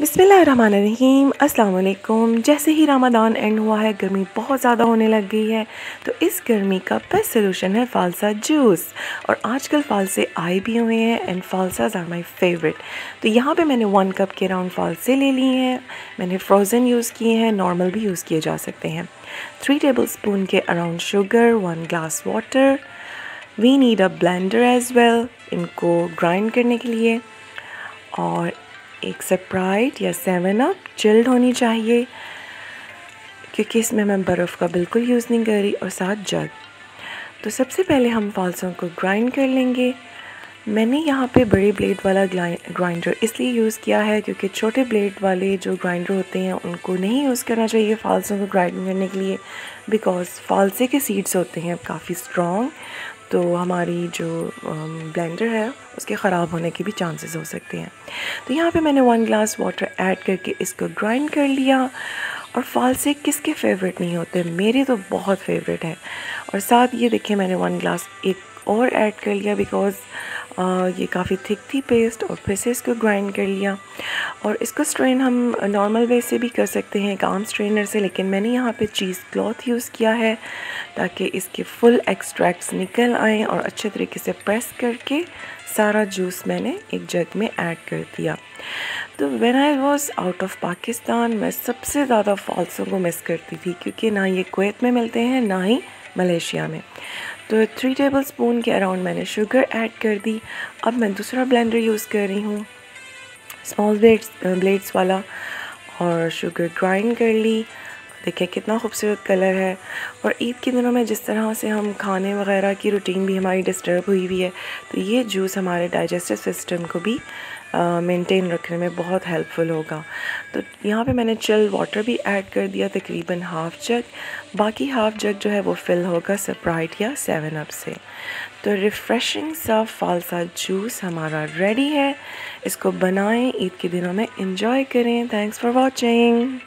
बिसमीम अस्सलाम जैसे ही रमदान एंड हुआ है, गर्मी बहुत ज़्यादा होने लग गई है। तो इस गर्मी का बेस्ट सोल्यूशन है फालसा जूस। और आजकल फालसे आए भी हुए हैं and phalsas are my favourite तो यहाँ पे मैंने वन कप के अराउंड फालसे ले लिए हैं। मैंने फ्रोज़न यूज़ किए हैं नॉर्मल भी यूज़ किए जा सकते हैं। थ्री टेबल स्पून के around sugar one glass water we need a blender as well इनको ग्राइंड करने के लिए। और एक स्प्राइट या सेवन अप चिल्ड होनी चाहिए, क्योंकि इसमें मैं बर्फ़ का बिल्कुल यूज़ नहीं कर और साथ जग। तो सबसे पहले हम फालसों को ग्राइंड कर लेंगे। मैंने यहाँ पे बड़े ब्लेड वाला ग्राइंडर इसलिए यूज़ किया है क्योंकि छोटे ब्लेड वाले जो ग्राइंडर होते हैं, उनको नहीं यूज़ करना चाहिए फालसों को ग्राइंड करने के लिए बिकॉज़ फालसे के सीड्स होते हैं काफ़ी स्ट्रॉन्ग तो हमारी जो ब्लेंडर है, उसके ख़राब होने के भी चांसेस हो सकते हैं। तो यहाँ पे मैंने वन ग्लास वाटर ऐड करके इसको ग्राइंड कर लिया। और फालसे किसके फेवरेट नहीं होते? मेरे तो बहुत फेवरेट हैं। और साथ ये देखिए मैंने वन ग्लास एक और ऐड कर लिया बिकॉज़ ये काफ़ी थिक थी पेस्ट और फिर से इसको ग्राइंड कर लिया। और इसको स्ट्रेन हम नॉर्मल वे से भी कर सकते हैं एक आम स्ट्रेनर से, लेकिन मैंने यहाँ पे चीज़ क्लॉथ यूज़ किया है ताकि इसके फुल एक्सट्रैक्ट्स निकल आएँ और अच्छे तरीके से प्रेस करके सारा जूस मैंने एक जग में ऐड कर दिया। तो when I was out of Pakistan मैं सबसे ज़्यादा फॉल्सों को मिस करती थी, क्योंकि ना ये कुवैत में मिलते हैं, ना ही मलेशिया में। तो थ्री टेबल स्पून के अराउंड मैंने शुगर ऐड कर दी। अब मैं दूसरा ब्लेंडर यूज़ कर रही हूँ। स्मॉल ब्लेड्स ब्लेड्स वाला और शुगर ग्राइंड कर ली। देखिए, कितना खूबसूरत कलर है। और ईद के दिनों में जिस तरह से हम खाने वगैरह की रूटीन भी हमारी डिस्टर्ब हुई हुई है तो ये जूस हमारे डाइजेस्टिव सिस्टम को भी मेंटेन रखने में बहुत हेल्पफुल होगा। तो यहाँ पे मैंने चिल वाटर भी ऐड कर दिया, तकरीबन हाफ़ जग बाकी हाफ़ जग जो है वो फिल होगा सप्राइट या सेवन अप से। तो रिफ़्रेशिंग सा फालसा जूस हमारा रेडी है। इसको बनाएँ, ईद के दिनों में इंजॉय करें। Thanks for watching